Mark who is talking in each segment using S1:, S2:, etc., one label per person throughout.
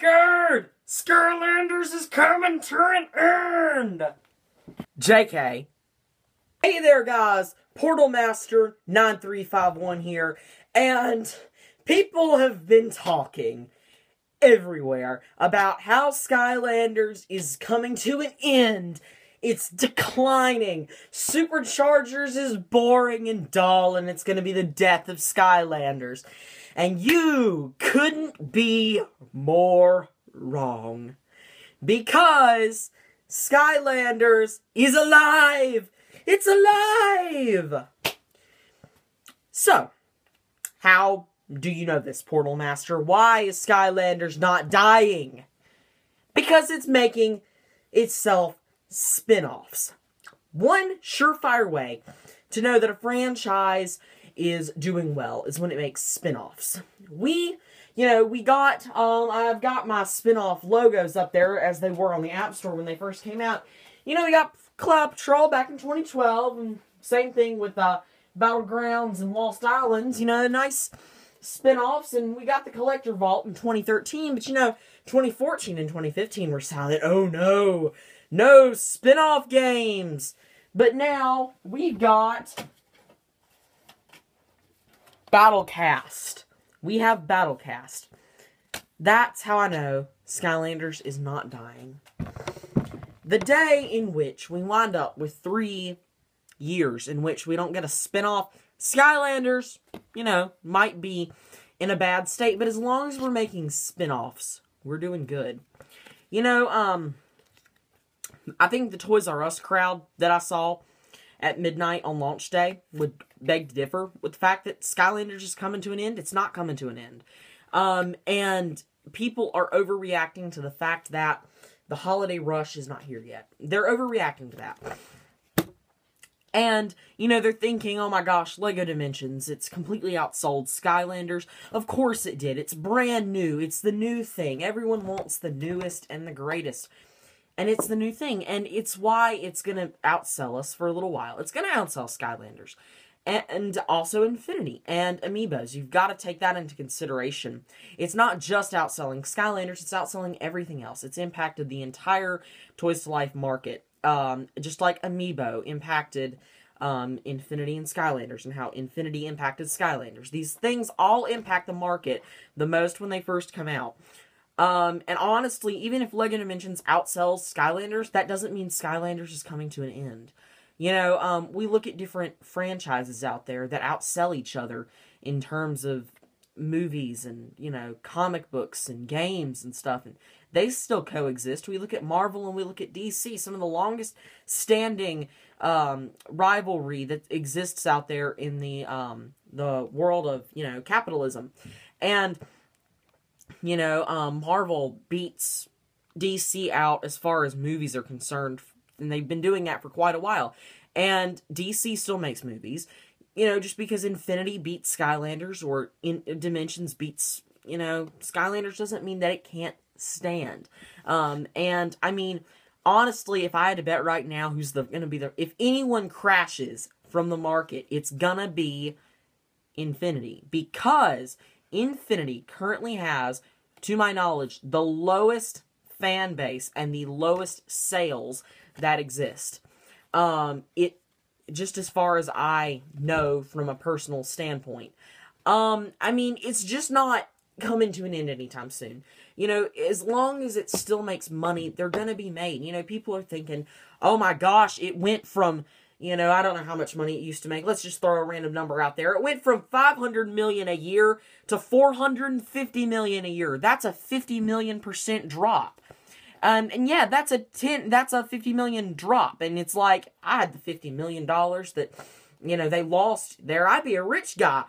S1: god! Skylanders is coming to an end! JK. Hey there, guys. Portal Master 9351 here, and people have been talking everywhere about how Skylanders is coming to an end. It's declining. Superchargers is boring and dull, and it's going to be the death of Skylanders. And you couldn't be more wrong. Because Skylanders is alive! It's alive! So, how do you know this, Portal Master? Why is Skylanders not dying? Because it's making itself spin offs. One surefire way to know that a franchise is doing well is when it makes spin offs. We, you know, we got, um, I've got my spin off logos up there as they were on the App Store when they first came out. You know, we got Cloud Patrol back in 2012, and same thing with uh, Battlegrounds and Lost Islands. You know, nice spin-offs and we got the collector vault in 2013 but you know 2014 and 2015 were silent oh no no spin-off games but now we've got battlecast. We have battlecast. That's how i know skylanders is not dying. The day in which we wind up with three years in which we don't get a spin-off Skylanders, you know, might be in a bad state, but as long as we're making spin-offs, we're doing good. You know, um, I think the Toys R Us crowd that I saw at midnight on launch day would beg to differ with the fact that Skylanders is coming to an end. It's not coming to an end. Um, and people are overreacting to the fact that the holiday rush is not here yet. They're overreacting to that. And, you know, they're thinking, oh my gosh, LEGO Dimensions, it's completely outsold Skylanders. Of course it did. It's brand new. It's the new thing. Everyone wants the newest and the greatest. And it's the new thing. And it's why it's going to outsell us for a little while. It's going to outsell Skylanders. And also Infinity and Amiibos. You've got to take that into consideration. It's not just outselling Skylanders, it's outselling everything else. It's impacted the entire Toys to Life market um, just like Amiibo impacted um, Infinity and Skylanders, and how Infinity impacted Skylanders. These things all impact the market the most when they first come out. Um, and honestly, even if Lego Dimensions outsells Skylanders, that doesn't mean Skylanders is coming to an end. You know, um, we look at different franchises out there that outsell each other in terms of movies and, you know, comic books and games and stuff. And they still coexist. We look at Marvel and we look at DC, some of the longest standing um, rivalry that exists out there in the um, the world of you know capitalism, and you know um, Marvel beats DC out as far as movies are concerned, and they've been doing that for quite a while. And DC still makes movies, you know, just because Infinity beats Skylanders or in Dimensions beats you know Skylanders doesn't mean that it can't stand. Um, and I mean, honestly, if I had to bet right now who's the going to be the if anyone crashes from the market, it's gonna be Infinity because Infinity currently has, to my knowledge, the lowest fan base and the lowest sales that exist. Um, it just as far as I know from a personal standpoint. Um, I mean, it's just not coming to an end anytime soon you know, as long as it still makes money, they're going to be made. You know, people are thinking, oh my gosh, it went from, you know, I don't know how much money it used to make. Let's just throw a random number out there. It went from 500 million a year to 450 million a year. That's a 50 million percent drop. Um, and yeah, that's a 10, that's a 50 million drop. And it's like, I had the 50 million dollars that, you know, they lost there. I'd be a rich guy.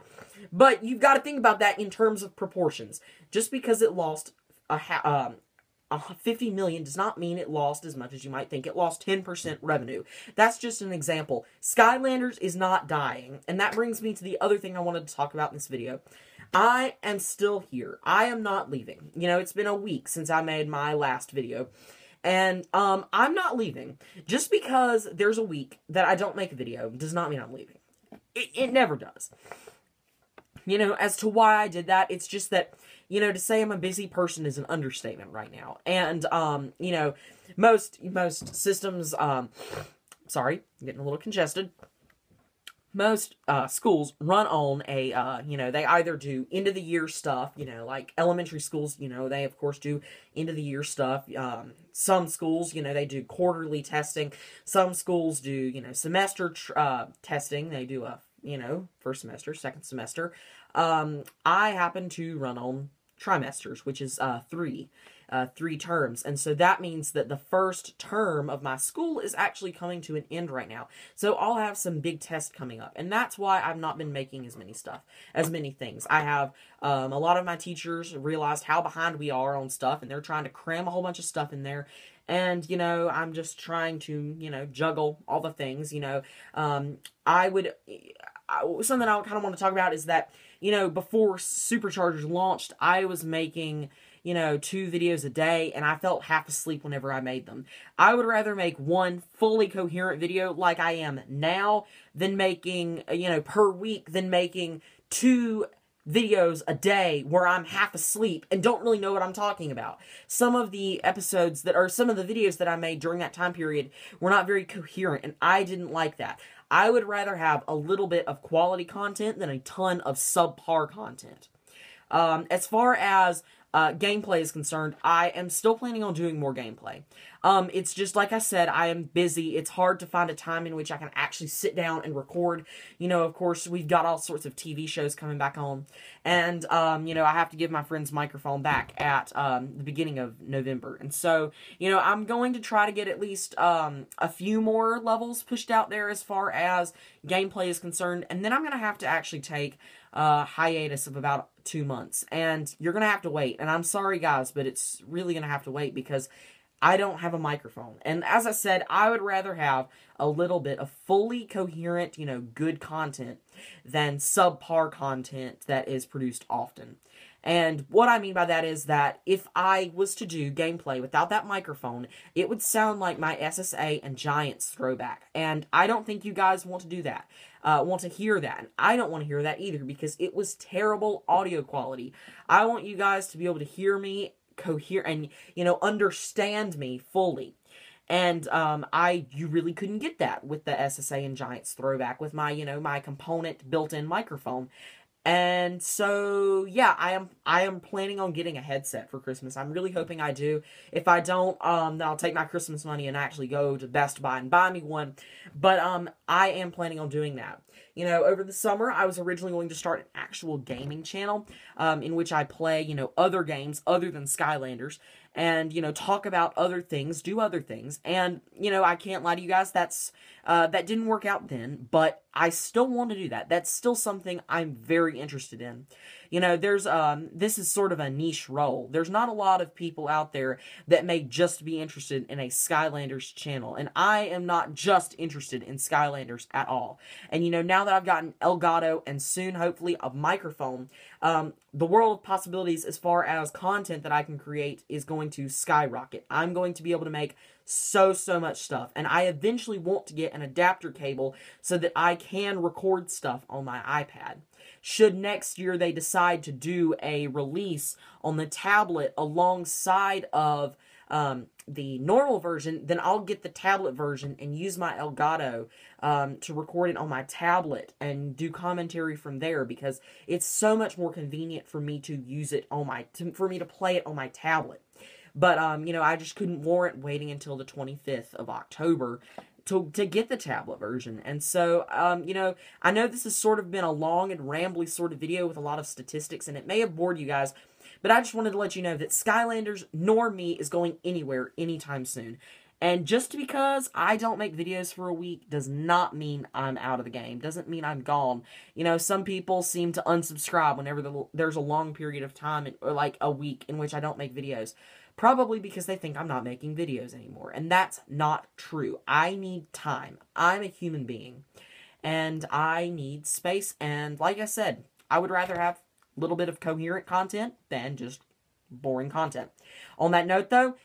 S1: But you've got to think about that in terms of proportions. Just because it lost a ha- um, 50 million does not mean it lost as much as you might think. It lost 10% revenue. That's just an example. Skylanders is not dying. And that brings me to the other thing I wanted to talk about in this video. I am still here. I am not leaving. You know, it's been a week since I made my last video. And um, I'm not leaving. Just because there's a week that I don't make a video does not mean I'm leaving. It, it never does. You know, as to why I did that, it's just that you know, to say I'm a busy person is an understatement right now. And um, you know, most most systems um sorry, I'm getting a little congested. Most uh, schools run on a uh, you know they either do end of the year stuff you know like elementary schools you know they of course do end of the year stuff. Um, some schools you know they do quarterly testing. Some schools do you know semester tr- uh, testing. They do a you know first semester second semester. Um, i happen to run on trimesters which is uh, three uh, three terms. And so that means that the first term of my school is actually coming to an end right now. So I'll have some big tests coming up. And that's why I've not been making as many stuff, as many things. I have um, a lot of my teachers realized how behind we are on stuff and they're trying to cram a whole bunch of stuff in there and you know i'm just trying to you know juggle all the things you know um, i would I, something i kind of want to talk about is that you know before superchargers launched i was making you know, two videos a day, and I felt half asleep whenever I made them. I would rather make one fully coherent video like I am now than making, you know, per week than making two videos a day where I'm half asleep and don't really know what I'm talking about. Some of the episodes that are some of the videos that I made during that time period were not very coherent and I didn't like that. I would rather have a little bit of quality content than a ton of subpar content. Um, as far as uh, gameplay is concerned, I am still planning on doing more gameplay. Um, it's just like I said, I am busy. It's hard to find a time in which I can actually sit down and record. You know, of course, we've got all sorts of TV shows coming back on, and um, you know, I have to give my friend's microphone back at um, the beginning of November, and so you know, I'm going to try to get at least um, a few more levels pushed out there as far as gameplay is concerned, and then I'm gonna have to actually take a hiatus of about two months, and you're gonna have to wait. And I'm sorry, guys, but it's really gonna have to wait because I don't have a microphone. And as I said, I would rather have a little bit of fully coherent, you know, good content than subpar content that is produced often. And what I mean by that is that if I was to do gameplay without that microphone, it would sound like my SSA and Giants throwback. And I don't think you guys want to do that, uh, want to hear that. And I don't want to hear that either because it was terrible audio quality. I want you guys to be able to hear me cohere and you know understand me fully and um, I you really couldn't get that with the SSA and Giants throwback with my you know my component built-in microphone. And so yeah, I am I am planning on getting a headset for Christmas. I'm really hoping I do. If I don't, um, then I'll take my Christmas money and actually go to Best Buy and buy me one. But um, I am planning on doing that. You know, over the summer, I was originally going to start an actual gaming channel um, in which I play, you know, other games other than Skylanders and, you know, talk about other things, do other things. And, you know, I can't lie to you guys, that's, uh, that didn't work out then, but I still want to do that. That's still something I'm very interested in. You know, there's um this is sort of a niche role. There's not a lot of people out there that may just be interested in a Skylanders channel, and I am not just interested in Skylanders at all. And you know, now that I've gotten Elgato and soon hopefully a microphone, um, the world of possibilities as far as content that I can create is going to skyrocket. I'm going to be able to make so, so much stuff. And I eventually want to get an adapter cable so that I can record stuff on my iPad. Should next year they decide to do a release on the tablet alongside of um, the normal version, then I'll get the tablet version and use my Elgato um, to record it on my tablet and do commentary from there because it's so much more convenient for me to use it on my to, for me to play it on my tablet. But um, you know, I just couldn't warrant waiting until the 25th of October to to get the tablet version. And so, um, you know, I know this has sort of been a long and rambly sort of video with a lot of statistics, and it may have bored you guys. But I just wanted to let you know that Skylanders nor me is going anywhere anytime soon. And just because I don't make videos for a week does not mean I'm out of the game. Doesn't mean I'm gone. You know, some people seem to unsubscribe whenever the, there's a long period of time, or like a week, in which I don't make videos. Probably because they think I'm not making videos anymore. And that's not true. I need time. I'm a human being. And I need space. And like I said, I would rather have a little bit of coherent content than just boring content. On that note, though,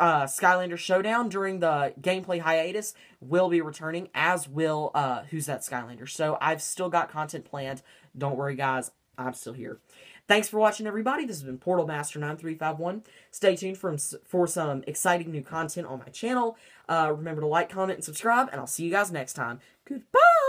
S1: uh, Skylander Showdown during the gameplay hiatus will be returning, as will uh, Who's That Skylander. So I've still got content planned. Don't worry, guys. I'm still here. Thanks for watching, everybody. This has been Portal Master 9351. Stay tuned for, for some exciting new content on my channel. Uh, remember to like, comment, and subscribe, and I'll see you guys next time. Goodbye!